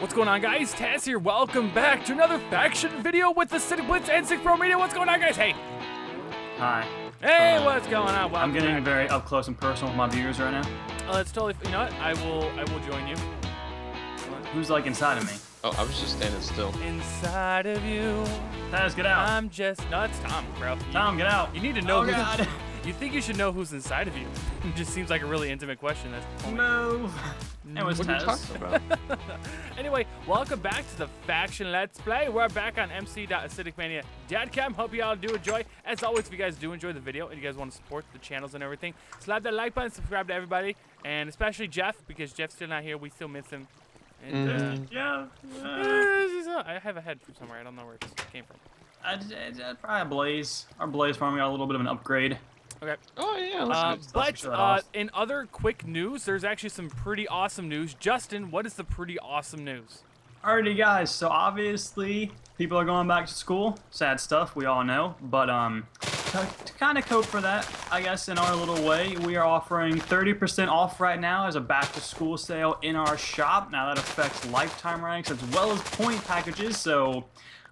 What's going on, guys? Taz here. Welcome back to another faction video with the City Blitz and Six Bro Media. What's going on, guys? Hey, Hi. hey, what's going on? Welcome I'm getting back. very up close and personal with my viewers right now. Uh, it's totally. You know what? I will. I will join you. Who's like inside of me? Oh, I was just standing still. Inside of you, Taz, get out. I'm just. No, it's Tom, bro. You, Tom, get out. You need to know Oh, who's. God. You think you should know who's inside of you? It just seems like a really intimate question. That's Move. It was What are you talking about? Anyway, welcome back to the Faction Let's Play. We're back on mc.acidicmania.com. Hope you all do enjoy. As always, if you guys do enjoy the video and you guys want to support the channels and everything, slap that like button, subscribe to everybody, and especially Jeff, because Jeff's still not here. We still miss him. And, uh, Mhm. Yeah. uh, uh, he's not- I have a head from somewhere. I don't know where it came from. I, I, I, probably a Blaze. Our Blaze farm got a little bit of an upgrade. Okay. Oh yeah, Uh, but uh, in other quick news, there's actually some pretty awesome news. Justin, what is the pretty awesome news? Alrighty, guys. So obviously, people are going back to school. Sad stuff, we all know. But um, to, to kind of cope for that, I guess in our little way, we are offering 30% off right now as a back-to-school sale in our shop. Now that affects lifetime ranks as well as point packages. So.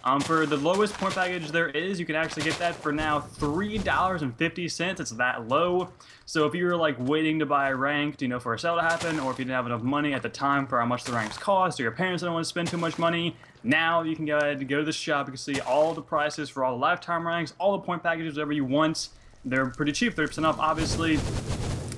Um, for the lowest point package there is, you can actually get that for now $3.50. It's that low. So if you were like waiting to buy ranked, you know, for a sale to happen, or if you didn't have enough money at the time for how much the ranks cost, or your parents didn't want to spend too much money, now you can go ahead and go to the shop. You can see all the prices for all the lifetime ranks, all the point packages, whatever you want. They're pretty cheap, 30% off, obviously.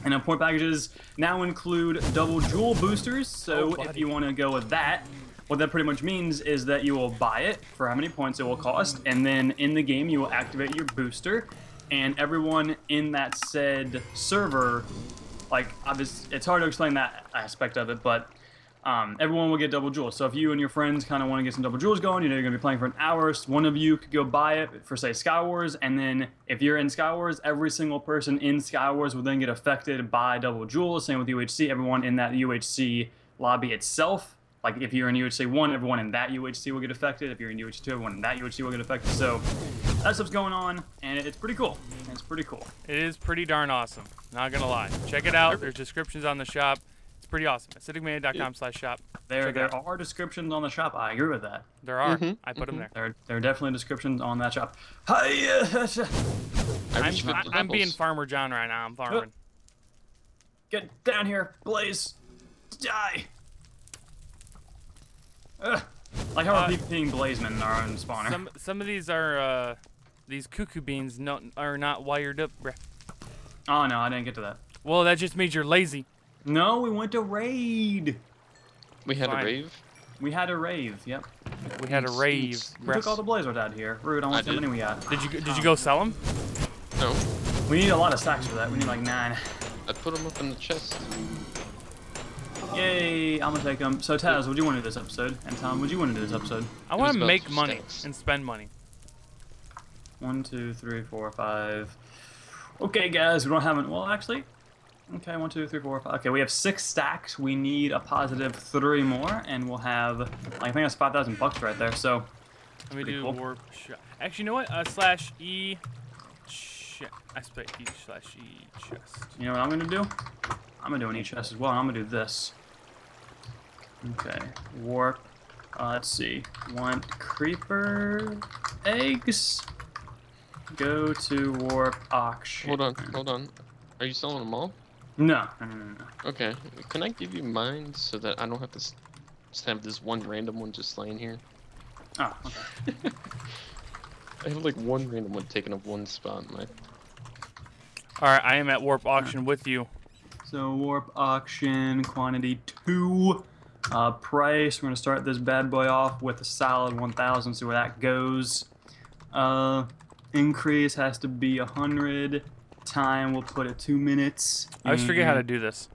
And the point packages now include double jewel boosters. So Oh, if you want to go with that, what that pretty much means is that you will buy it for how many points it will cost, and then in the game you will activate your booster, and everyone in that said server, like obviously it's hard to explain that aspect of it, but um, everyone will get double jewels. So if you and your friends kind of want to get some double jewels going, you know you're gonna be playing for an hour. So one of you could go buy it for say Skywars, and then if you're in Skywars, every single person in Skywars will then get affected by double jewels. Same with UHC. Everyone in that UHC lobby itself. Like if you're in UHC one, everyone in that UHC will get affected. If you're in UHC two, everyone in that UHC will get affected. So that stuff's going on, and it's pretty cool. It's pretty cool. It is pretty darn awesome. Not gonna lie. Check it out. There's descriptions on the shop. It's pretty awesome. Acidicmania.com slash shop. There, Check there are descriptions on the shop. I agree with that. There are. Mhm, I put them there. There, there are definitely descriptions on that shop. Hi, uh, I I'm, I, 50 I'm being. Farmer John right now. I'm farming. get down here, Blaze. Die. Ugh. Like how Uh, we're being Blazeman in our own spawner. Some some of these are uh, these cuckoo beans no, are not wired up. bruh. Oh no, I didn't get to that. Well, that just means you're lazy. No, we went to raid. We had Fine. a rave. We had a rave. Yep. We had a rave. thanks. We took all the Blazers out here. Rude. How much did. money we got? Did you go- did you go sell them? No, We need a lot of stacks for that. We need like nine. I put them up in the chest. Yay! I'm gonna take them. So Taz, what do you want to do this episode? And Tom, what do you want to do this episode? I want to make money stacks. and spend money. One, two, three, four, five. Okay, guys, we don't have it. Well, actually, okay, one, two, three, four, five. Okay, we have six stacks. We need a positive three more, and we'll have. Like, I think that's five thousand bucks right there. So, Let me do cool. warp. Sh- Actually, you know what? Uh, slash e. Ch- I spelled e slash e chest. you know what I'm gonna do? I'm gonna do an each chest as well. and I'm gonna do this. Okay, warp. Uh, let's see. Want creeper eggs? Go to warp auction. Hold on, hold on. Are you selling them all? No, no, no, no, no. Okay. Can I give you mine so that I don't have to s- just have this one random one just laying here? Oh, okay. I have like one random one taking up one spot. in My All right, I am at warp auction with you. So warp auction quantity two. Uh, price. We're gonna start this bad boy off with a solid 1,000. See where that goes. Uh, increase has to be a hundred. Time we'll put it two minutes. I always forget how to do this.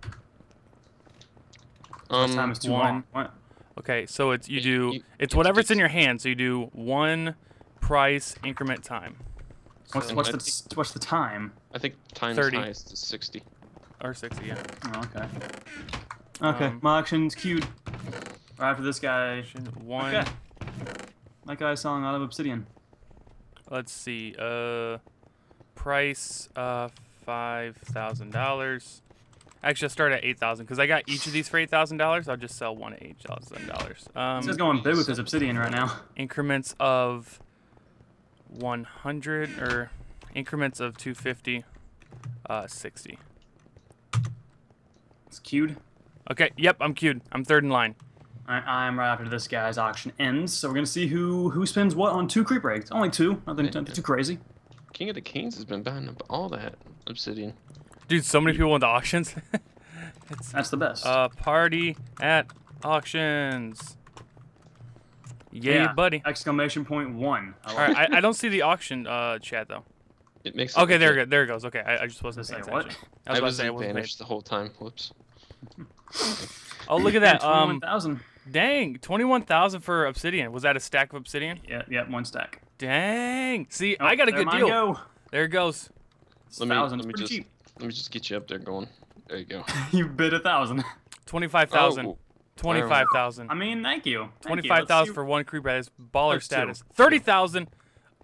um, time is too one. long. What? Okay, so it's you You- do it's whatever's in your hand. So you do one price increment time. What's So- what's I the what's the time? I think times 30. highest is 60. or sixty? Yeah. Oh, okay. Okay, Um, my auction's queued. Right after this guy. One. Okay. That guy's selling out of obsidian. Let's see. Uh, price uh five thousand dollars. Actually, I'll start at eight thousand because I got each of these for eight thousand dollars. I'll just sell one at eight thousand dollars. This Um, guy's going big with his obsidian right now. increments of one hundred or increments of two fifty, uh, sixty. It's queued. Okay. Yep. I'm queued. I'm third in line. I'm right after this guy's auction ends, so we're gonna see who who spends what on two creeper eggs. Only two, nothing, nothing too crazy. King of the Kings has been buying up all that obsidian. Dude, so many people went the auctions. it's That's the best. a party at auctions. Yeah, Yeah. buddy. Exclamation point one. I like right, I, I don't see the auction uh, chat though. It makes Okay, there, it go- there it goes. Okay, I, I just wasn't Say paying what? attention. I about to was say I wasn't paying- vanished the whole time. Whoops. Oh, look at that. Um, 21,000. dang, twenty-one thousand for obsidian. Was that a stack of obsidian? Yeah, yeah, one stack. Dang. See, Oh, I got a good deal. Go. There it goes. It's Let me- thousand. let me It's pretty just- Let me just get you up there going. There you go. you bid a thousand. Twenty-five thousand. Oh, Twenty-five thousand. I mean, thank you. Thank you. Twenty-five Let's thousand see- for one creep That's baller Let's status. Thirty thousand.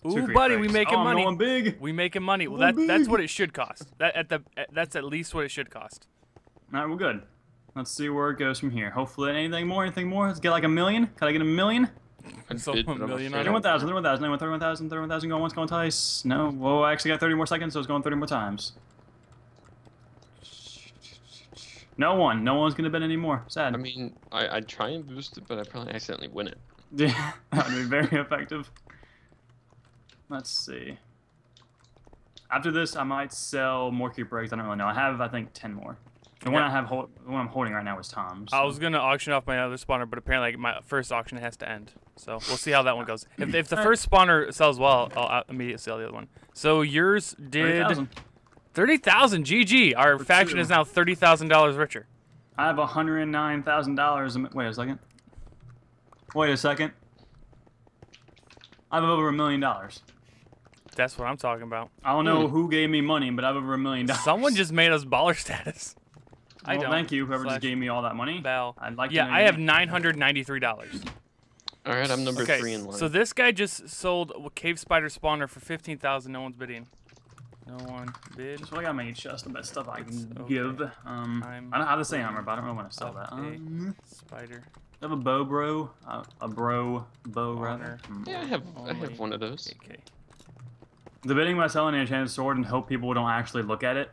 two Ooh, creep buddy, we making oh, I'm money. going big. We making money. Well, that that's what it should cost. That at the at, that's at least what it should cost. All right, we're good. Let's see where it goes from here. Hopefully, anything more, anything more. Let's get like a million. Can I get a million? I'd So a million afraid on it? I- 31,000, 31,000, 31,000, 31,000, going once, going twice. No, whoa, I actually got 30 more seconds, so it's going 30 more times. No one. No one's gonna bet anymore. Sad. I mean, I, I'd try and boost it, but I probably accidentally win it. Yeah, that'd be very effective. Let's see. After this, I might sell more creeper eggs. I don't really know. I have, I think, ten more. The one. I have, hol- the one I'm holding right now is Tom's. I was gonna auction off my other spawner, but apparently my first auction has to end. So we'll see how that one goes. If, if the first spawner sells well, I'll immediately sell the other one. So yours did 30,000. GG. Our For faction two. is now thirty thousand dollars richer. I have hundred and nine thousand dollars. Wait a second. Wait a second. I have over a million dollars. That's what I'm talking about. I don't know Hmm. who gave me money, but I have over a million dollars. Someone just made us baller status. I Well, don't. thank you, whoever Slash just gave me all that money. Bell. I'd like to Yeah, know I have nine hundred ninety-three dollars. All right, I'm number Okay, three in line. so this guy just sold a cave spider spawner for fifteen thousand. No one's bidding. No one bid. Just what I got my chest of best stuff I can Okay. give. Um, I'm I don't have the same armor, but I don't really want to sell that. Um, Spider. I have a bow, bro. Uh, a bro, bow rather. Hmm. yeah, I have I have one of those. Okay. The bidding about selling an enchanted sword and hope people don't actually look at it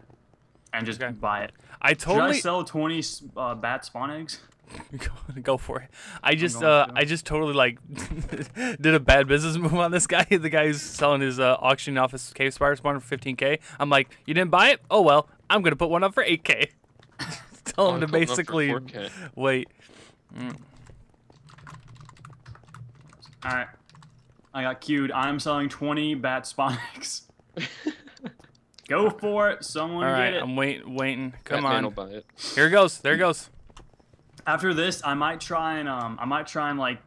and just Okay. buy it. I Should totally I sell 20 uh, bat spawn eggs? go, go for it. I just uh. I just totally like did a bad business move on this guy. The guy who's selling his uh, auction off his cave spider spawner for 15k. I'm like, you didn't buy it? Oh well, I'm gonna put one up for 8k. Tell Oh, him to I put one up for basically 4K. wait. All right. I got queued. I'm selling 20 bat spawn eggs. Go for it. Someone All right, get it. I'm waiting, waiting. Come Batman on. will buy it. Here it goes. There it goes. After this, I might try and um, I might try and like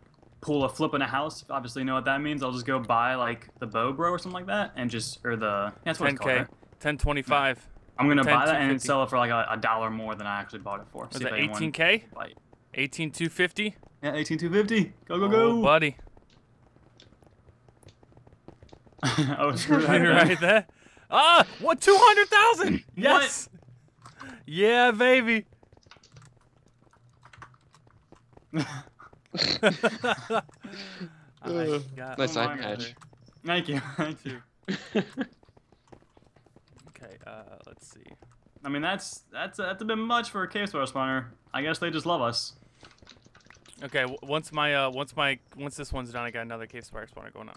pull a flip in a house. Obviously, you know what that means. I'll just go buy like the bow bro or something like that, and just or the yeah, that's what it's called. 10k, right? 1025. I'm gonna 10, buy that and sell it for like a, a dollar more than I actually bought it for. Was See it if 18k? Bite. 18250. Yeah, eighteen two fifty. Go go Oh, go. buddy. oh, screw that. right there. Ah, what? 200,000. Yes. Yeah, baby. I Uh, got nice eye patch. Thank you. Thank you. Okay, uh, let's see. I mean, that's that's that's a bit much for a cave spider spawner. I guess they just love us. Okay, w- once my uh, once my once this one's done, I got another cave spider spawner going on.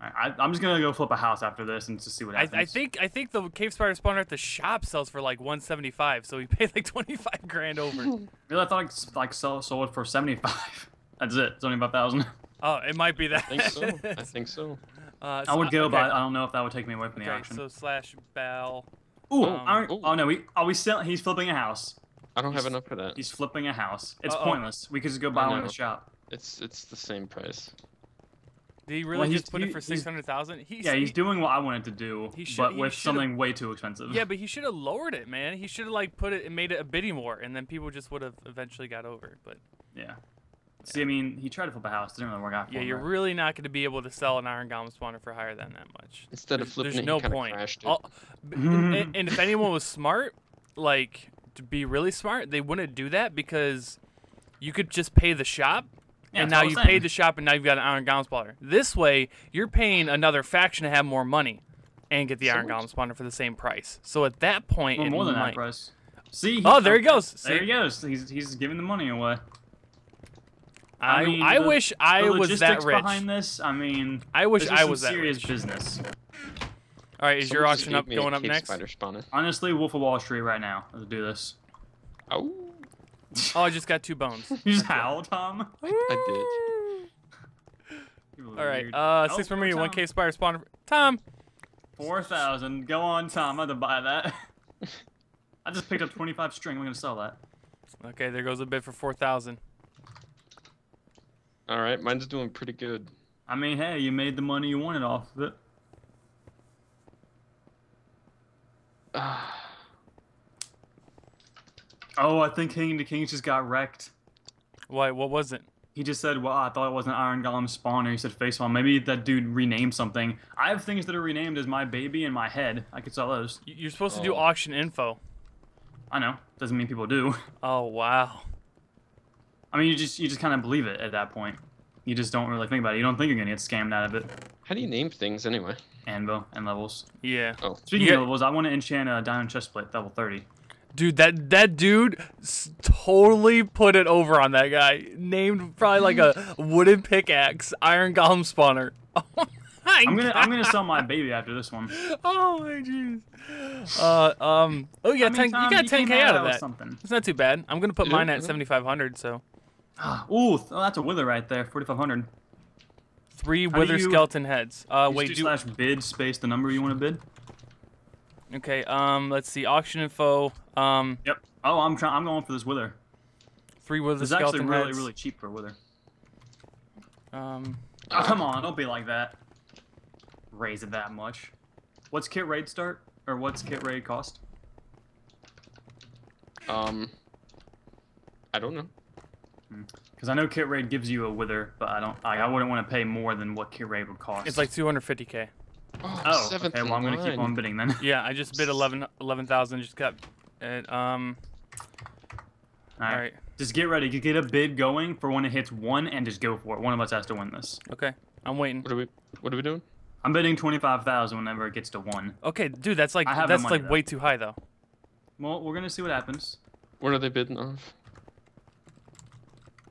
I, I, I'm just gonna go flip a house after this and just see what happens. I think I think the cave spider spawner at the shop sells for like 175, so we paid like 25 grand over. Really, I thought like s- like sell sold for 75. That's it. It's only about thousand. oh, it might be that. I think so. I think so. uh, I would go, okay. but I don't know if that would take me away from the Okay, action. so slash bell. Ooh, um, aren't- ooh. oh no, we are we still? He's flipping a house. I don't have enough for that. He's flipping a house. It's Uh-oh. pointless. We could just go buy one in the shop. It's it's the same price. Did he really Well, just put it for 600,000? Yeah, he's he- doing what I wanted to do, He should- but he with something way too expensive. Yeah, but he should have lowered it, man. He should have like put it and made it a bidding war, and then people just would have eventually got over. it. But Yeah. See, I mean, he tried to flip a house. Didn't really work out for yeah, him. you're right? really not going to be able to sell an iron golem spawner for higher than that much. Instead There's- of flipping there's it, no he point. crashed it. All- and, and- and if anyone was smart, like to be really smart, they wouldn't do that because you could just pay the shop. Yeah, and now you I'm paid the shop, and now you've got an Iron Golem spawner. This way, you're paying another faction to have more money and get the So Iron Golem spawner for the same price. So at that point, Well, more than might. that price. See? Oh, there he goes. There he goes. He's he's giving the money away. I, mean, I the- wish I was that rich. behind this, I mean, I wish this is I some was that serious rich. business. All right, is your Someone just auction up going up next? Honestly, Wolf of Wall Street right now. Let's do this. Oh, Oh, I just got two bones. You just howl, Tom. I did. All right, uh, Oh, six for me, Tom. one K spider spawner. Tom, Four thousand. Go on, Tom. I'm gonna buy that. I just picked up 25 string. I'm gonna sell that. Okay, there goes a bid for 4,000. All right, mine's doing pretty good. I mean, hey, you made the money you wanted off of it. Oh, I think King of the Kings just got wrecked. Why? What was it? He just said, "Well, I thought it was an Iron Golem spawner." He said, "Face one." Maybe that dude renamed something. I have things that are renamed as my baby and my head. I could sell those. You're supposed to do Oh. auction info. I know. Doesn't mean people do. Oh wow. I mean, you just you just kind of believe it at that point. You just don't really think about it. You don't think you're gonna get scammed out of it. how do you name things anyway? Anvil and levels. Yeah. Oh, Speaking Yeah. of levels, I want to enchant a diamond chest plate level 30. Dude, that that dude totally put it over on that guy. Named probably like a wooden pickaxe, iron golem spawner. Oh my I'm gonna God. I'm gonna sell my baby after this one. Oh my jeez. Uh um. Oh, you got I mean, ten. Tom, you got 10k out of with that. Something. It's not too bad. I'm gonna put mine at 7,500. So Ooh, oh, that's a wither right there. 4,500. three How wither you- skeleton heads. Uh, Wait, wait. do Do slash bid space the number you want to bid. okay. Um. Let's see. Auction info. Um. Yep. Oh, I'm trying. I'm going for this wither. Three wither This is actually really heads. really cheap for wither. Um. Oh, come on, don't be like that. Raise it that much. What's kit raid start? Or what's kit raid cost? um, I don't know. Because I know kit raid gives you a wither, but I don't. I, I wouldn't want to pay more than what kit raid would cost. It's like 250k. Oh, Oh, seventh okay. Well, I'm gonna keep on bidding then. Yeah, I just bid 11 11,000. Just got it. Um. All All right. right. Just get ready. Get a bid going for when it hits one, and just go for it. One of us has to win this. Okay. I'm waiting. What are we? What are we doing? I'm bidding twenty-five thousand whenever it gets to one. Okay, dude, that's like I have that's money, like though. way too high though. Well, we're gonna see what happens. What are they bidding off?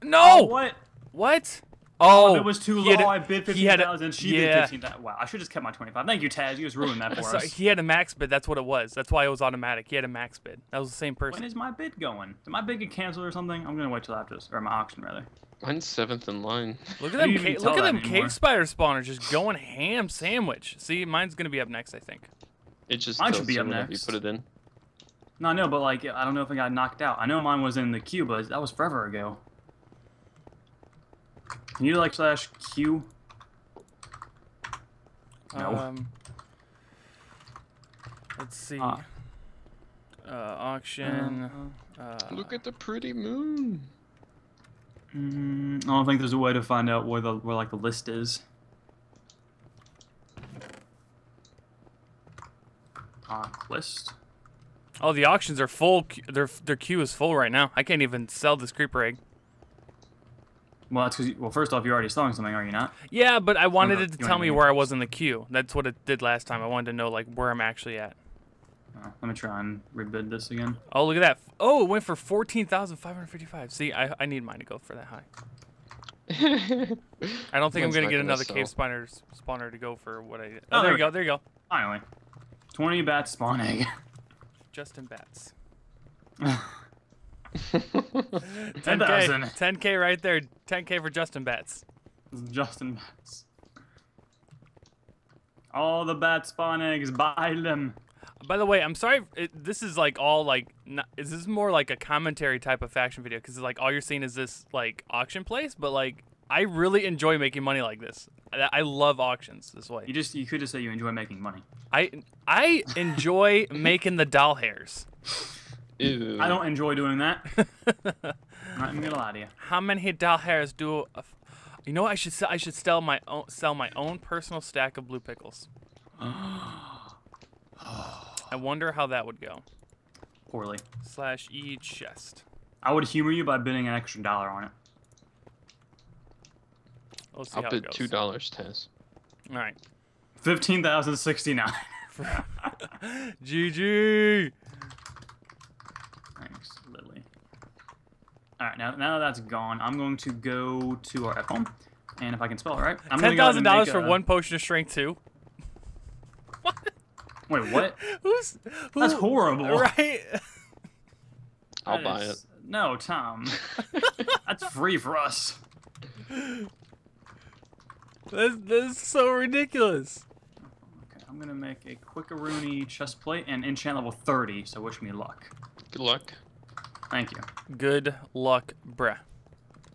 No. what? What? Oh, If it was too he had low. a- I bid he fifteen had a- thousand. She bid yeah. fifteen thousand. Wow, I should just kept my twenty-five. Thank you, Taz. You just ruined that for So us. he had a max bid. That's what it was. That's why it was automatic. He had a max bid. That was the same person. When is my bid going? Did my bid get canceled or something? I'm gonna wait till after this, or my auction rather. Mine's seventh in line. Look at them. Ca- look at them anymore? cave spider spawners just going ham sandwich. See, mine's gonna be up next, I think. It just Mine should be up whenever next. you put it in. No, no, but like I don't know if it got knocked out. I know mine was in the queue, but that was forever ago. Can you like slash Q? No. Um, let's see. Ah. Uh, auction. Uh, Look at the pretty moon. Mm, I don't think there's a way to find out where the where like the list is. Uh, list. Oh, the auctions are full. Q- Their their queue is full right now. I can't even sell this creeper egg. Well, that's because well, first off, you're already selling something, are you not? Yeah, but I wanted it to tell me where I was in the queue. That's what it did last time. I wanted to know like where I'm actually at. Uh, let me try and rebid this again. Oh, look at that. Oh, it went for 14,555. See, I, I need mine to go for that high. I don't think I'm going to get another sell. cave spawner, spawner to go for what I did. Oh, Oh, there there you go. go. There you go. Finally, twenty bats spawn egg. Justin Bats. Ten 10K. 10K right there. 10K for Justin Bats. Justin bats. All the bat spawn eggs, buy them. By the way, I'm sorry. It, this is like all like. Not, is this more like a commentary type of faction video? Because like all you're seeing is this like auction place. But like I really enjoy making money like this. I, I love auctions this way. You just you could just say you enjoy making money. I I enjoy making the doll hairs. Ew. I don't enjoy doing that. Not even gonna lie to you. How many doll hairs do? A f- you know, what? I should sell. I should sell my own sell my own personal stack of blue pickles. I wonder how that would go. poorly. slash e chest. I would humor you by bidding an extra dollar on it. We'll see I'll bid two goes. dollars, Taz. All right. Fifteen thousand sixty-nine. GG. All right, now now that that's gone, I'm going to go to our home, and if I can spell it right, I'm going to go $10,000 for a- one potion of strength two. Wait, what? Who's who, That's horrible. Right? I'll That buy it. No, Tom. That's free for us. That's, that's so ridiculous. Okay, I'm gonna make a quick quickaroonie chest plate and enchant level 30, so wish me luck. Good luck. Thank you. Good luck, bruh.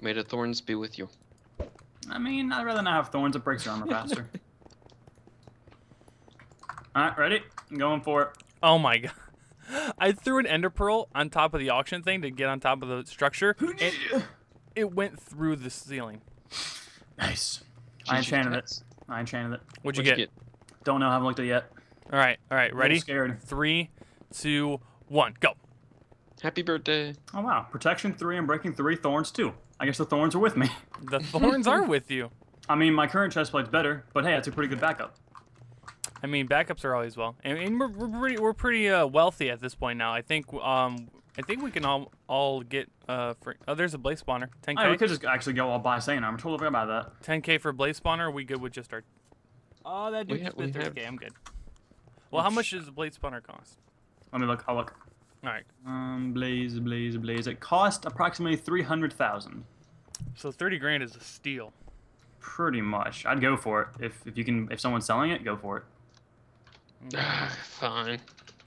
May the thorns be with you. I mean, I'd rather not have thorns. It breaks your armor faster. Alright, ready? I'm going for it. Oh my god. I threw an ender pearl on top of the auction thing to get on top of the structure. and it went through the ceiling. Nice. I GG, enchanted it. I enchanted it. What'd you What'd get? Don't know, haven't looked at it yet. All right, all right, A little ready? scared. Three, two, one, go. Happy birthday. Oh wow. Protection 3 and breaking 3, thorns 2. I guess the thorns are with me. The thorns are with you. I mean, my current chest plate's better, but hey, that's a pretty good backup. I mean, backups are always well, and, and we're, we're pretty we're pretty uh, wealthy at this point now. I think um I think we can all all get uh for oh there's a blaze spawner 10k Hey, we could just actually go all buy Saiyan armor. Totally forgot about that. 10k for blaze spawner. Are we good with just our? Oh, that We dude ha- just bid we have- 30k. I'm good. Well, how much does the blaze spawner cost? Let me look. I'll look. All right, Um, blaze, blaze, blaze. It cost approximately 300,000. so 30 grand is a steal. Pretty much. I'd go for it. If, if you can, if someone's selling it, go for it. Fine.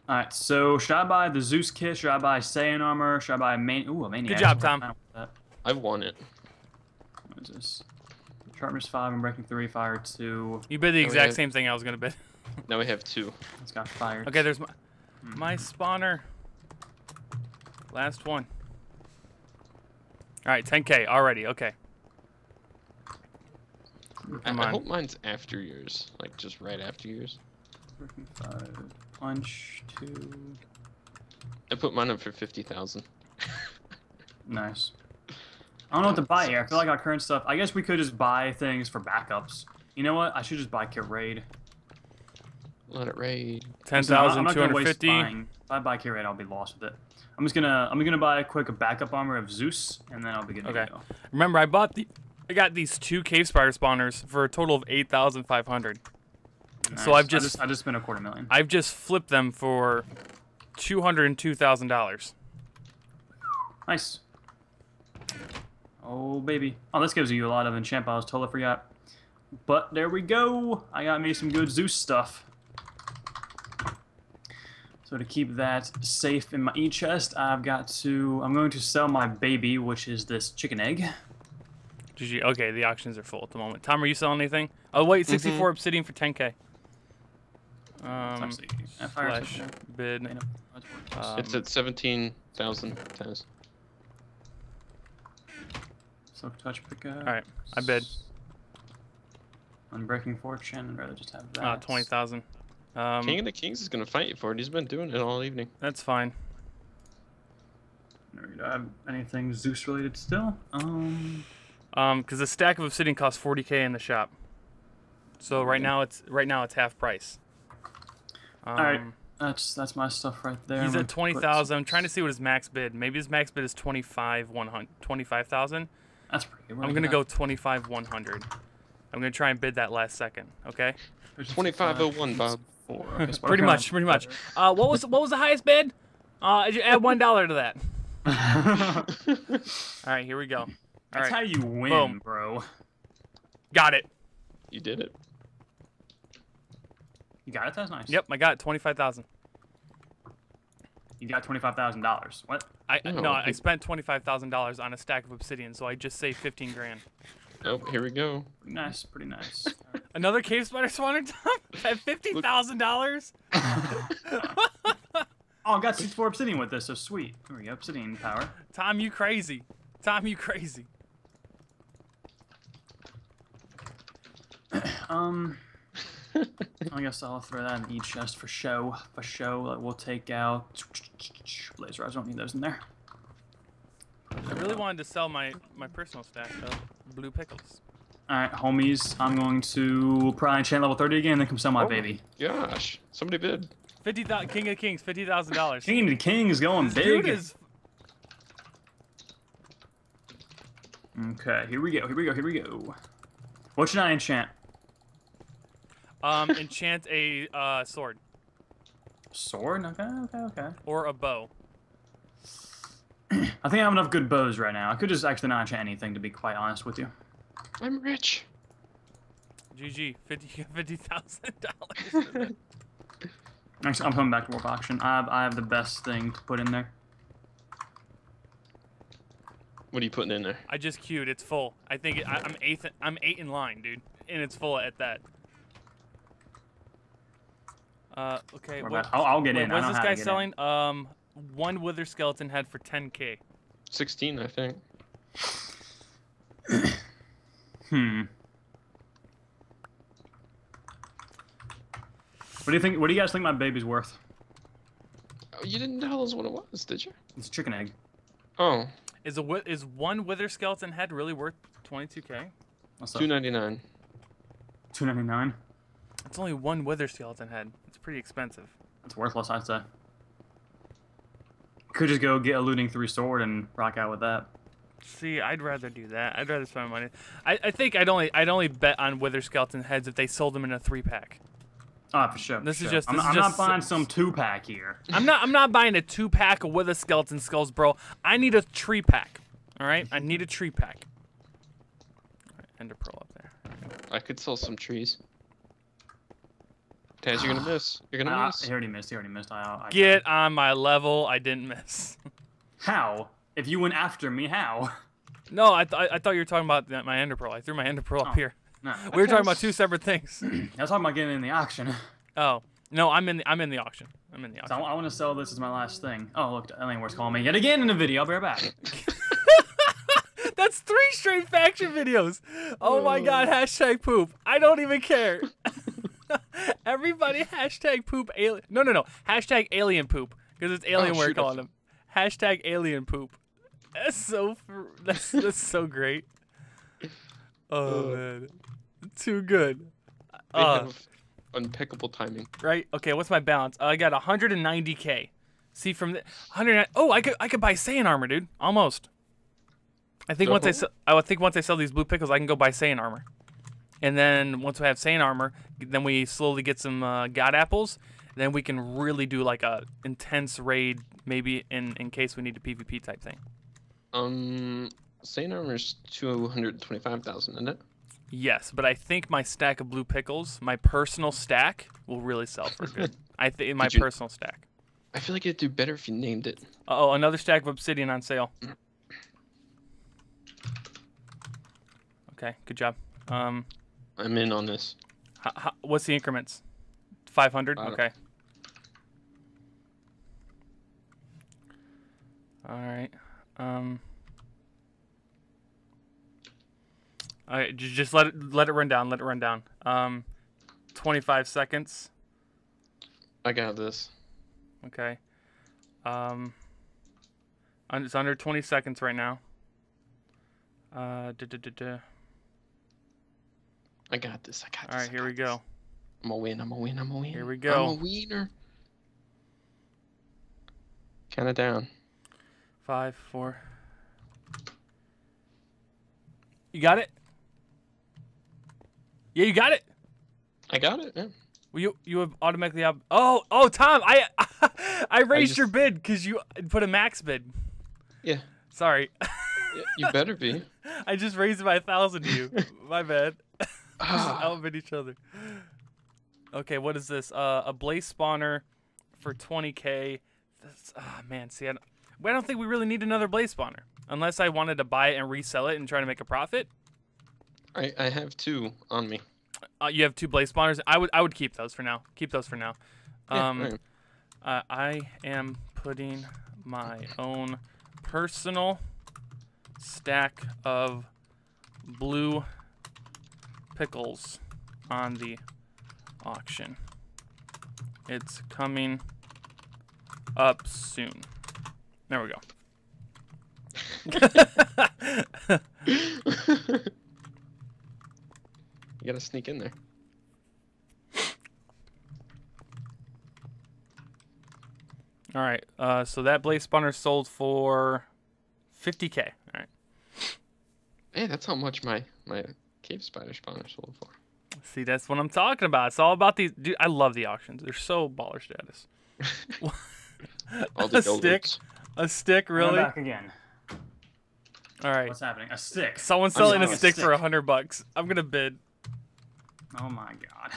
Alright, so should I buy the Zeus kit? Should I buy Saiyan armor? Should I buy a man? Ooh, a maniac. Good job, Tom. What won it. What is this? Sharpness 5 and breaking 3, fire 2. You bid the we exact have- same thing I was gonna bid. Now we have two. It's got fire. Okay, there's my my spawner. Last one. All right, 10k already. Okay. I, Come I on. hope mine's after yours, like just right after yours. Breaking 5. Punch 2. I put mine up for fifty thousand. Nice. I don't know what to buy here. I feel like our current stuff. I guess we could just buy things for backups. You know what? I should just buy Kit Raid. Let it raid. Listen, I'm not- I'm not gonna waste 10,250. If I buy Kit Raid, I'll be lost with it. I'm just gonna I'm gonna buy a quick backup armor of Zeus, and then I'll be good Okay. to go. Remember, I bought the, I got these two cave spider spawners for a total of eight thousand five hundred. Nice. So I've just- I just I just spent a quarter million. I've just flipped them for two hundred and two thousand dollars. Nice. Oh baby. Oh, this gives you a lot of enchant. I was totally forgot. But there we go. I got me some good Zeus stuff. So to keep that safe in my e chest, I've got to. I'm going to sell my baby, which is this chicken egg. GG. Okay, the auctions are full at the moment. Tom, are you selling anything? Oh wait, sixty-four obsidian for ten k. Um, actually- uh, fire slash bid. Wait, no, that's what it is. Um, it's at seventeen thousand. Taz. Silk touch pickup. All right, I bid. Unbreaking fortune. I'd rather just have that. Uh, twenty thousand. Um, King of the Kings is gonna fight you for it. He's been doing it all evening. that's fine. There we go. Have anything Zeus related still? Um. Um, because the stack of obsidian costs 40k in the shop. So right now it's right now it's half price. Um, right, That's that's my stuff right there. He's I'm at gonna put- 20,000. I'm trying to see what his max bid. Maybe his max bid is 25 100 25,000. That's pretty good. I'm gonna go 25 100. I'm gonna try and bid that last second. Okay. 2501, Bob. Four. Okay, so what Pretty much. Pretty much. Uh, what was what was the highest bid? Uh, add one dollar to that. All right, here we go. All That's right, how you win, Boom. bro. got it. You did it. You got it. That's nice. Yep, I got it. 25,000. You got twenty five thousand dollars. What? I No, no, I spent twenty-five thousand dollars on a stack of obsidian, so I just saved fifteen grand. Oh, here we go. Pretty nice. Pretty nice. Another cave spider spawner Tom at fifty thousand dollars. oh, I got six four obsidian with this. So sweet. Here we go. Obsidian power. Tom, you crazy. Tom, you crazy. Um. I guess I'll throw that in each chest for show. For show, like, we'll take out blazer. I don't need those in there. I really wanted to sell my my personal stack of blue pickles. All right, homies. I'm going to probably enchant level 30 again, then come sell my Oh baby. Gosh, somebody bid. Fifty thousand King of Kings, fifty thousand dollars. King of King is going Dude big. is Okay, here we go. Here we go. Here we go. What should I enchant? um enchant a uh, sword Sword. Okay. Okay. Okay. or a bow. I think I have enough good bows right now. I could just actually not enchant anything, to be quite honest with you. I'm rich. GG, fifty fifty thousand dollars. Actually, I'm coming back to warp auction. I have, I have the best thing to put in there. What are you putting in there? I just queued. It's full. I think it, I, I'm eighth. I'm eight in line, dude, and it's full at that. Uh, okay. What, I'll, I'll get wait, in. What's this guy get in. selling? Um, one wither skeleton head for 10k. 16, I think. Hmm. What do you think? What do you guys think my baby's worth? Oh, you didn't tell us what it was, did you? It's a chicken egg. Oh, Is a wi- is one wither skeleton head really worth 22k? What's 299. Two ninety nine. It's only one wither skeleton head. It's pretty expensive. It's worthless, I'd say. Could just go get a looting three sword and rock out with that. See, I'd rather do that. I'd rather spend money. I, I think I'd only I'd only bet on wither skeleton heads if they sold them in a three pack. Ah, for sure. for This is sure. just- I'm, is I'm just not buying s- some two pack here. I'm not I'm not buying a two pack of wither skeleton skulls, bro. I need a tree pack. All right, I need a tree pack. All right, Ender pearl up there. I could sell some trees. Taz, you're gonna miss. You're gonna Ah, miss. he already missed. He already missed. I, I, Get on my level. I didn't miss. How? If you went after me, how? No, I, th- I thought you were talking about my ender pearl. I threw my ender pearl Oh. up here. No. We were talking about two separate things. I was talking about getting in the auction. Oh no, I'm in the I'm in the auction. I'm in the So I, auction. want to sell this as my last thing. Oh, look, Alienware's calling me yet again in a video. I'll be right back. That's three straight faction videos. Oh my god, hashtag poop. I don't even care. Everybody hashtag poop alien. No, no, no. Hashtag alien poop because it's oh, Alienware shoot, I calling them. Hashtag alien poop. That's so that's that's so great. Oh Uh. man, too good. Uh, impeccable timing. right? Okay, what's my balance? Uh, I got 190k. See from the 100. Oh, I could I could buy Saiyan armor, dude. Almost. I think once I sell, I think once I sell these blue pickles, I can go buy Saiyan armor. And then once we have Saiyan armor, then we slowly get some uh, God apples. Then we can really do like a intense raid, maybe in in case we need a PvP type thing. Um, Saiyan Armor's 225,000, isn't it? Yes, but I think my stack of blue pickles, my personal stack, will really sell for good. I think my you- personal stack. I feel like it'd do better if you named it. Uh oh, another stack of obsidian on sale. Okay, good job. Um, I'm in on this. h- h- what's the increments? 500? I don't- Okay. All right. Um. All right, ju- just let it let it run down. Let it run down. Um, 25 seconds. I got this. Okay. Um, it's under 20 seconds right now. Uh, duh, duh, duh. I got this. I got this. All right, here we got go. I'm a win. I'm a win. I'm a win. Here we go. I'm a wiener. Count it down. Five, four. You got it? Yeah, you got it. I got it. Yeah. Well, you you have automatically up. Oh, oh, Tom, I I raised just- your bid because you put a max bid. Yeah. Sorry, You better be. I just raised by a thousand to you. My bad. Outbid each other. Okay, what is this? Uh, a blaze spawner for 20k. That's, ah, man, see, I I don't think we really need another blaze spawner unless I wanted to buy it and resell it and try to make a profit. I, I have two on me. Uh, you have two blaze spawners. I would I would keep those for now. Keep those for now. Yeah, Um, alright. uh, I am putting my own personal stack of blue pickles on the auction. It's coming up soon. There we go. you gotta sneak in there. All right. Uh, so that blaze spawner sold for 50k. All right. Hey, that's how much my my cave spider spawner sold for. See, that's what I'm talking about. It's all about these. Dude, I love the auctions. They're so baller status. All the stick? Downloads. A stick, I'm really? back again. All right. What's happening? A stick. Someone's selling a selling a stick for a hundred bucks. I'm gonna bid. Oh my god.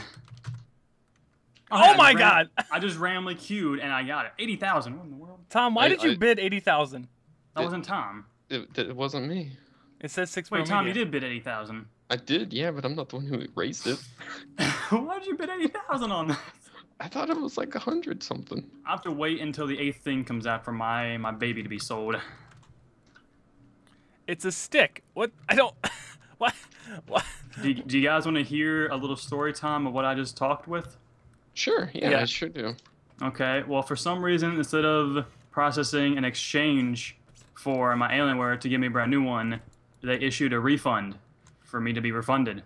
Oh I just my ran- god, I just randomly queued and I got it. 80,000. What in the world? Tom, why I- did you I- bid eighty thousand? That It- wasn't Tom. It, it wasn't me. It says six. Wait, Pro Tom, you did bid 80,000. I did, yeah, but I'm not the one who raised it. Why'd you bid 80,000 on that? I thought it was like a hundred something. I have to wait until the eighth thing comes out for my my baby to be sold. It's a stick. What? I don't. what? What? Do you, do you guys want to hear a little story time of what I just talked with? Sure, yeah, Yeah. I sure do. Okay, well, for some reason, instead of processing an exchange for my Alienware to give me a brand new one, they issued a refund for me to be refunded.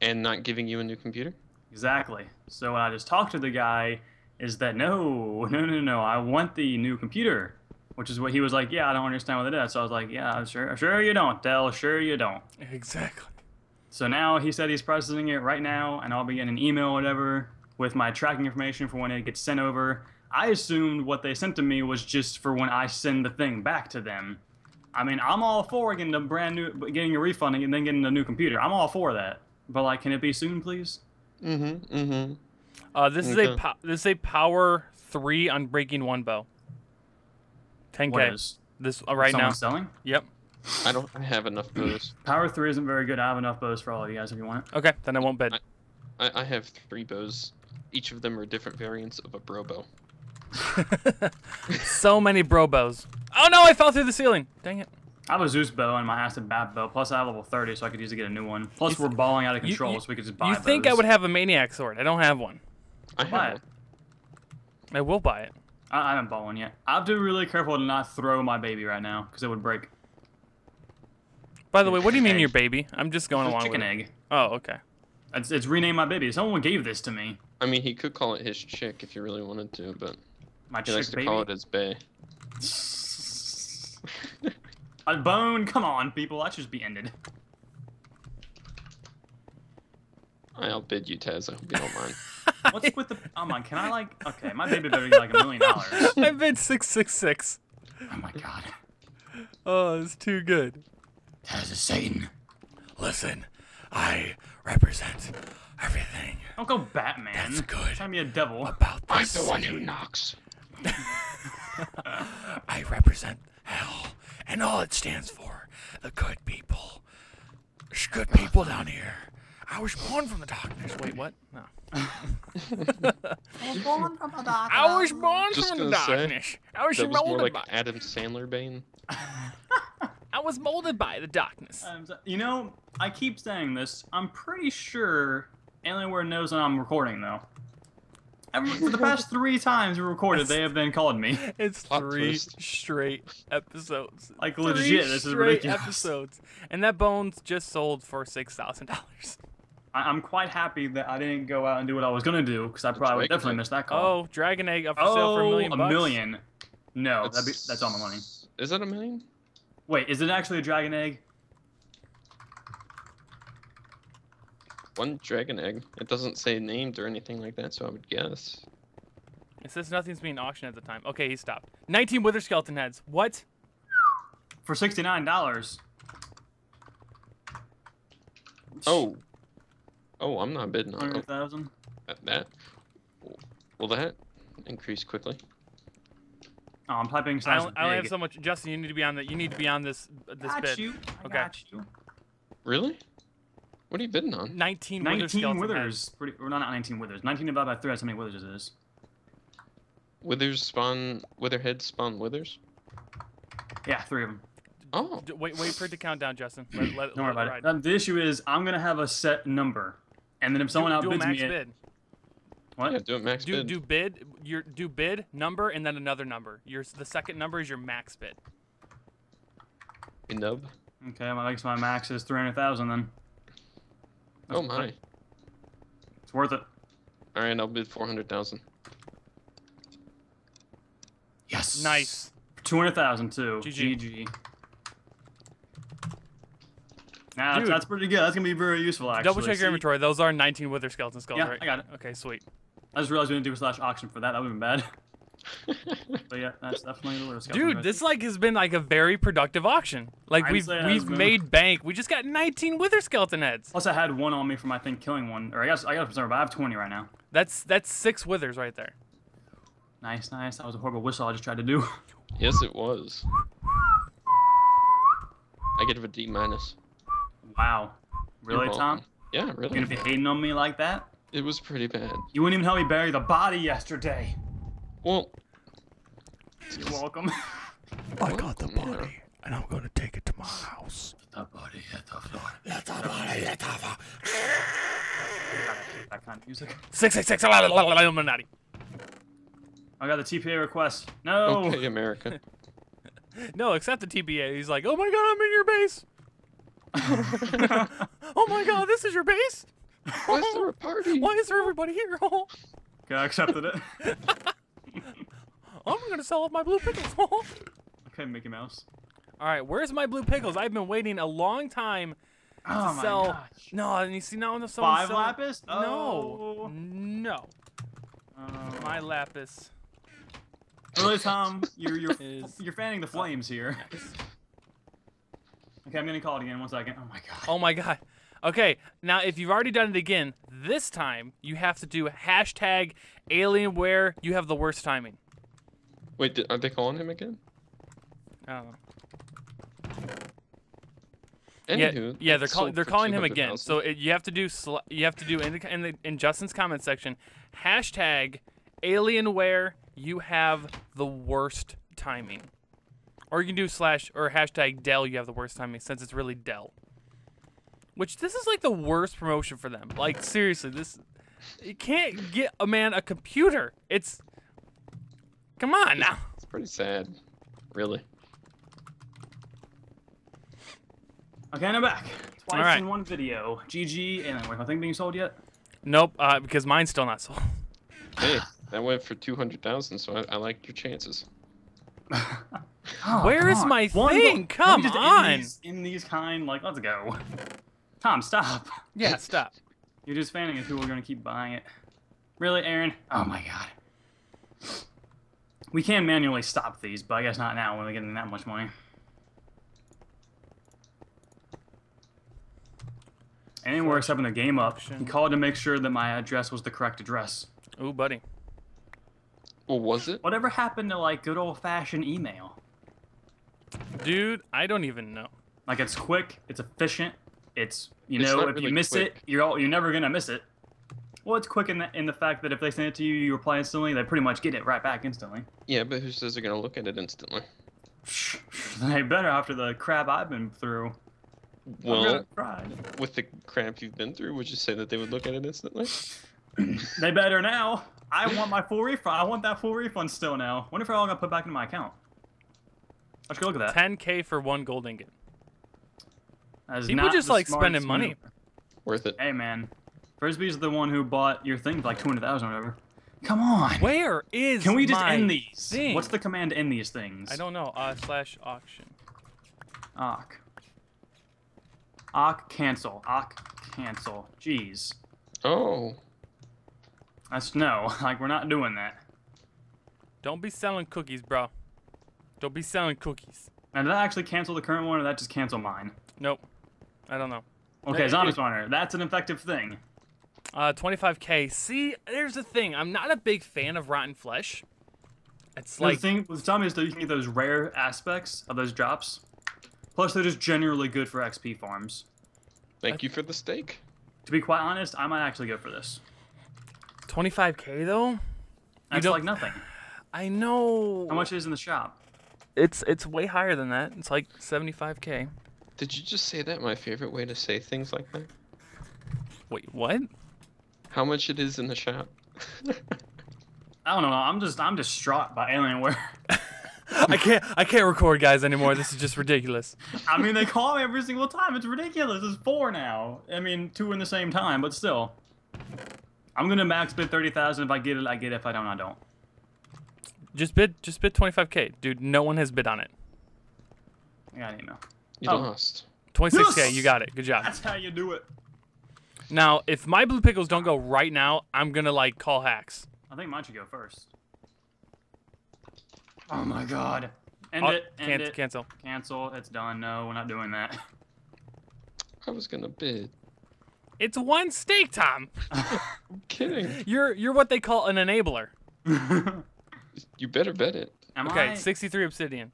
And not giving you a new computer? Exactly. So what I just talked to the guy is that no, no, no, no, I want the new computer, which is what he was like. Yeah, I don't understand what it is. So I was like, yeah, sure, sure you don't, Dell, sure you don't. Exactly. So now he said he's processing it right now, and I'll be getting an email or whatever with my tracking information for when it gets sent over. I assumed what they sent to me was just for when I send the thing back to them. I mean, I'm all for getting a brand new, getting a refund and then getting a new computer. I'm all for that. But like, can it be soon, please? Mm-hmm. Mm-hmm. Uh, this is a po- this is a power three on breaking one bow. 10k. What is? This uh, right now. Selling? Yep. I don't have enough bows. Power three isn't very good. I have enough bows for all of you guys if you want it. Okay, then I won't bid. I, I have three bows. Each of them are different variants of a bro bow. so many bro bows. Oh no, I fell through the ceiling. Dang it. I have a Zeus bow and my acid bat bow. Plus, I have level 30, so I could easily get a new one. Plus, You we're balling out of control, you- so we could just buy You think I would have a maniac sword? I don't have one. I Buy it. I will buy it. I, I haven't bought one yet. I have to be really careful to not throw my baby right now, because it would break. By the way, what do you mean Egg. your baby? I'm just going It's a along chicken with it. egg. Oh, okay. It's, it's renamed my baby. Someone gave this to me. I mean, he could call it his chick if he really wanted to, but My he likes to baby. call it his bay. a bone? Come on, people. That should just be ended. I outbid you, Taz. I hope you don't mind. What's with the? Oh my! Can I like? Okay, my baby better get like a million dollars. I bid six six six. Oh my god. Oh, it's too good. Taz is Satan. Listen, I represent everything Don't go Batman. That's good. Try me a devil. about this I'm the one who knocks. I represent hell and all it stands for. The good people. There's good people down here. I was born from the darkness. Wait, what? No. I was born from the darkness. I was born Just from the gonna say, darkness. I was That was more molded like by. Adam Sandler Bane. I was molded by the darkness. Um, you know, I keep saying this. I'm pretty sure Alienware knows that I'm recording, though. Every, for the past three times we recorded, they have been calling me. It's Plot three twist. straight episodes. Like, Three legit, this is straight ridiculous. episodes, and that bones just sold for six thousand dollars. I, I'm quite happy that I didn't go out and do what I was gonna do, because I probably would definitely Egg. miss that call. Oh, dragon egg up for sale for a oh, million a million. No, that'd be, that's all my money. Is that a million? Wait, is it actually a dragon egg? One dragon egg. It doesn't say named or anything like that, so I would guess. It says nothing's being auctioned at the time. Okay, he stopped. Nineteen wither skeleton heads. What? For sixty-nine dollars. Oh. Oh, I'm not bidding on Hundred oh, thousand. that- that. Will that increase quickly? Oh, I'm typing I slash only, I only have so much. Justin, you need to be on that. You need to be on this this got bid. you. I Okay. got you. Really? What are you bidding on? Nineteen, 19 skeleton withers. heads. Pretty, or not 19 withers. 19 divided by 3, that's how many withers it is. Withers spawn. Witherheads spawn withers? Yeah, three of them. Oh. D- Wait, wait for it to count down, Justin. Let, let, Don't worry about it it. Um, the issue is, I'm going to have a set number. And then if someone do, do a outbids max me, bid. What? Yeah, do it max Do bid. do bid. Your do bid number and then another number. Your the second number is your max bid. A nub. Okay, well, I guess my max is 300,000 then. Oh my. It's worth it. All right, I'll bid four hundred thousand. Yes. Nice. 200,000 too. GG. GG. Nah, that's, Dude. that's pretty good. That's gonna be very useful actually. Double check See? your inventory. Those are 19 wither skeleton skulls, Yeah, right? I got it. Okay, sweet. I just realized we didn't do a slash auction for that. That would've been bad. But yeah, that's definitely the worst. Dude, this like has been like a very productive auction. Like I'd we've say it has we've been. made bank. We just got 19 wither skeleton heads. Plus, I had one on me from I think killing one, or I guess I got a preserve, but I have 20 right now. That's that's six withers right there. Nice, nice. That was a horrible whistle I just tried to do. yes, it was. I get a D minus. wow. Really, Tom? welcome. Yeah, You're really. gonna be hating on me like that? It was pretty bad. You wouldn't even help me bury the body yesterday. Well, You're welcome. I got the body, and I'm gonna take it to my house. the body hit the floor. Let the body hit the floor. That kind of music. Six six six Illuminati. I got the TPA request. No. okay, America. No, except the TPA. He's like, oh my god, I'm in your base. oh my god, this is your base. Why is there a party? Why is there everybody here? okay, I accepted it. I'm gonna sell off my blue pickles. okay, Mickey Mouse. All right, where's my blue pickles? I've been waiting a long time Oh to my sell. gosh. No, and you see now when someone's Five selling- lapis? No, Oh. no, Oh. my lapis. Really, Tom? You're you're Is- you're fanning the flames here. Okay, I'm gonna call it again. One second. Oh my god. Oh my god. Okay, now if you've already done it again, this time you have to do hashtag Alienware. You have the worst timing. Wait, are they calling him again? I don't know. Anywho, yeah, yeah, they're calling they're calling him again. 200,000. So it, you have to do you have to do in the, in the in Justin's comment section hashtag Alienware. You have the worst timing, or you can do slash or hashtag Dell. You have the worst timing since it's really Dell. Which this is like the worst promotion for them. Like seriously, this you can't get a man a computer. It's come on now. It's pretty sad, really. Okay, and I'm back. Twice Alright. in one video. GG. And wait, my thing being sold yet? Nope, uh, because mine's still not sold. Hey, that went for two hundred thousand, so I, I like your chances. Oh, Where come is on. my One thing? go- Come just on. In these, in these kind, like, let's go. Tom, stop. Yeah, stop. You're just fanning if people are gonna keep buying it. Really, Aaron? Oh my god. We can manually stop these, but I guess not now when we're getting that much money. Anywhere except in the game up. He called to make sure that my address was the correct address. Ooh, buddy. Well, was it? Whatever happened to like good old fashioned email? Dude, I don't even know. Like it's quick, it's efficient, it's you It's know not if you really miss it, you're all, you're never gonna miss it. Well, it's quick in the in the fact that if they send it to you, you reply instantly. They pretty much get it right back instantly. Yeah, but who says they're gonna look at it instantly? they better after the crap I've been through. Well, gonna with the crap you've been through, would you say that they would look at it instantly? They better now. I want my full refund. I want that full refund still now. Wonder if they're all gonna put back into my account. Let's go look at that. 10k for one gold ingot. People just like spending money. Worth it. Hey man, Frisbee's the one who bought your thing for like two hundred thousand or whatever. Come on. Where is Can we just my end these? thing? What's the command to end these things? I don't know. Uh, slash auction. Ock. Ock cancel. Ock cancel. Jeez. Oh, That's no. Like we're not doing that. Don't be selling cookies, bro. Don't be selling cookies. Now did that actually cancel the current one or did that just cancel mine? Nope. I don't know. Okay, It- zombie it- spawner. That's an effective thing. Uh, 25k. See, there's the thing. I'm not a big fan of rotten flesh. It's Like, like the thing with zombies though, you can get those rare aspects of those drops. Plus, they're just generally good for XP farms. thank you for the steak. To be quite honest, I might actually go for this. 25k though. That's don't- like nothing. I know. How much is in the shop? It's it's way higher than that. It's like 75k. Did you just say that? My favorite way to say things like that. Wait, what? How much it is in the shop? I don't know. I'm just I'm distraught by Alienware. I can't I can't record guys anymore. This is just ridiculous. I mean, they call me every single time. It's ridiculous. It's four now. I mean, two in the same time, but still. I'm gonna max bid thirty thousand. If I get it, I get it. If I don't, I don't. Just bid just bid 25k. Dude, no one has bid on it. I got an email. You Oh. lost. 26k, you got it. Good job. That's how you do it. Now, if my blue pickles don't go right now, I'm gonna like call hacks. I think mine should go first. Oh my god. End Oh, it. End can't it. cancel. Cancel. It's done. No, we're not doing that. I was gonna bid. It's one steak, Tom. I'm kidding. You're you're what they call an enabler. You better bet it. Am Okay, I? 63 obsidian.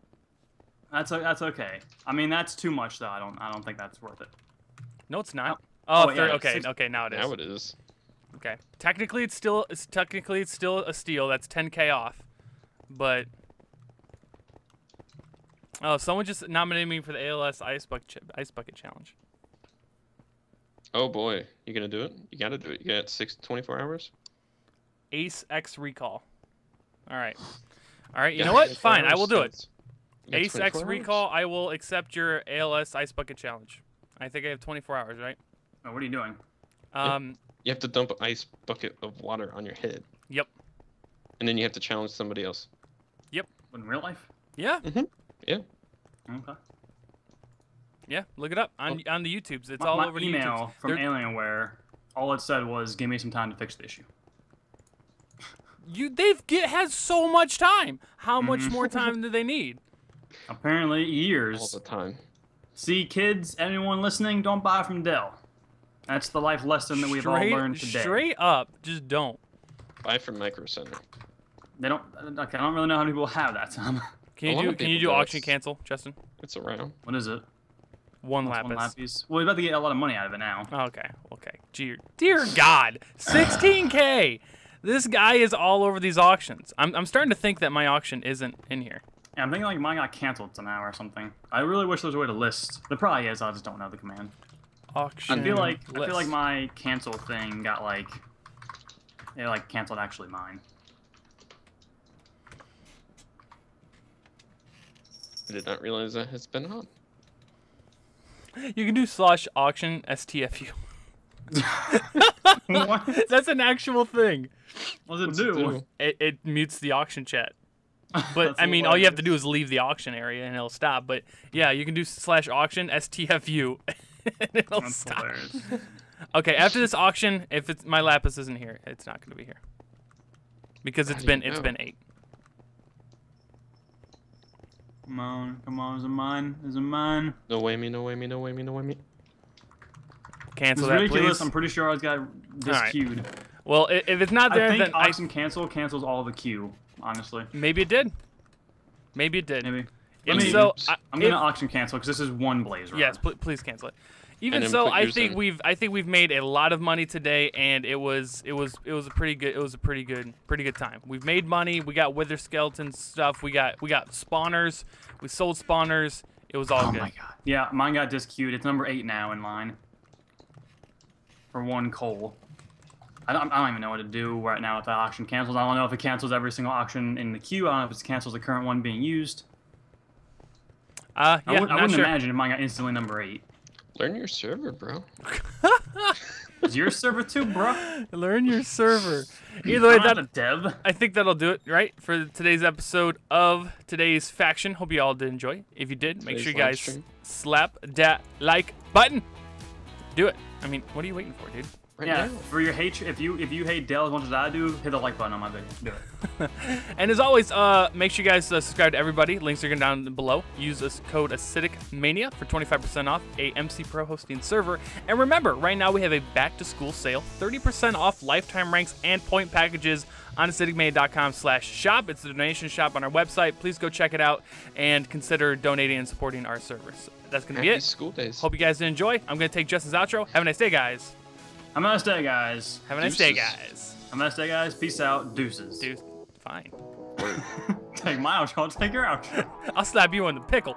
That's that's okay. I mean, that's too much though. I don't I don't think that's worth it. No, it's not. Oh, Oh, yeah, thir- it's okay, six- okay, now it is. Now it is. Okay. Technically, it's still it's technically it's still a steal. That's 10k off, but oh, someone just nominated me for the ALS Ice Bucket Ch- Ice Bucket Challenge. Oh boy, you gonna do it? You gotta do it. You got six, 24 hours. Ace X Recall. All right, all right. You Yeah, know what? 24 Fine, I will do it. it's- you got Ace X hours. Recall. I will accept your ALS Ice Bucket Challenge. I think I have 24 hours, right? Oh, what are you doing? Um. You have to dump an ice bucket of water on your head, Yep. and then you have to challenge somebody else. Yep. In real life? Yeah. Yeah. Okay. Yeah. Look it up on on the YouTubes. It's My, all over the email YouTubes. from They're- Alienware. All it said was, "Give me some time to fix the issue." You they've get has so much time. How much Mhm. more time do they need? Apparently, years. all the time. See, kids, anyone listening, don't buy from Dell. That's the life lesson that we've all learned today. Straight up, just don't. Buy from Micro Center. They don't. Okay, I don't really know how many people have that, Tom. Can you lot do can you do people auction cancel, Justin? It's around. What is it? One What's lapis. One lapis. Well, we're about to get a lot of money out of it now. Oh, okay, okay. Dear, dear God, 16k. This guy is all over these auctions. I'm, I'm starting to think that my auction isn't in here. Yeah, I'm thinking like mine got canceled somehow or something. I really wish there was a way to list. There probably is. I just don't know the command. Auction. I feel like I feel like my cancel thing got like it like canceled actually mine. I did not realize that has been on. You can do slash auction STFU. what That's an actual thing. What does it What's do? do? It, it mutes the auction chat. But I mean, all you have to do is leave the auction area and it'll stop. But yeah, you can do slash auction STFU and it'll That's stop. hilarious. Okay, after this auction, if it's my lapis isn't here, it's not going to be here because How it's do been you it's know? been eight. Come on, come on, is it mine? Is it mine? No way me, no way me, no way me, no way me. Cancel It's that, ridiculous. please. I'm pretty sure I got this Alright. queued. Well, if it's not there, I think then I, auction cancel cancels all the queue. Honestly, maybe it did. Maybe it did. maybe. If Maybe. so, I, I'm gonna auction cancel because this is one blaze rod. Yes, pl- please cancel it. Even so, I think in. we've I think we've made a lot of money today, and it was it was it was a pretty good it was a pretty good pretty good time. We've made money. We got wither skeleton stuff. We got we got spawners. We sold spawners. It was all Oh good. my god. Yeah, mine got disqueued. It's number eight now in line. For one coal. I don't, I don't even know what to do right now if that auction cancels. I don't know if it cancels every single auction in the queue. I don't know if it cancels the current one being used. Uh, I, yeah, would, I not wouldn't sure. imagine if mine got instantly number eight. Learn your server, bro. Is your server too, bro? Learn your server. Either way, I'm not that the dev. I think that'll do it, right, for today's episode of today's faction. Hope you all did enjoy. If you did, make Today's sure you guys stream. slap that like button. Do it. I mean, what are you waiting for, dude? Right Yeah, now. for your hatred, if you if you hate Dell as much as I do, hit the like button on my video. Do it. And as always, uh, make sure you guys uh, subscribe to everybody. Links are going down below. Use this code Acidic Mania for 25% off a MC Pro hosting server. And remember, right now we have a back to school sale, 30% off lifetime ranks and point packages on acidicmania.com slash shop. It's the donation shop on our website. Please go check it out and consider donating and supporting our service. That's going to be Happy it. school days. Hope you guys enjoy. I'm going to take Justin's outro. Have a nice day, guys. Have a nice day, guys. Have a nice day, Deuces. guys. Have a nice day, guys. Peace out. Deuces. Dude, fine. take my outro. I'll take your outro. I'll slap you in the pickle.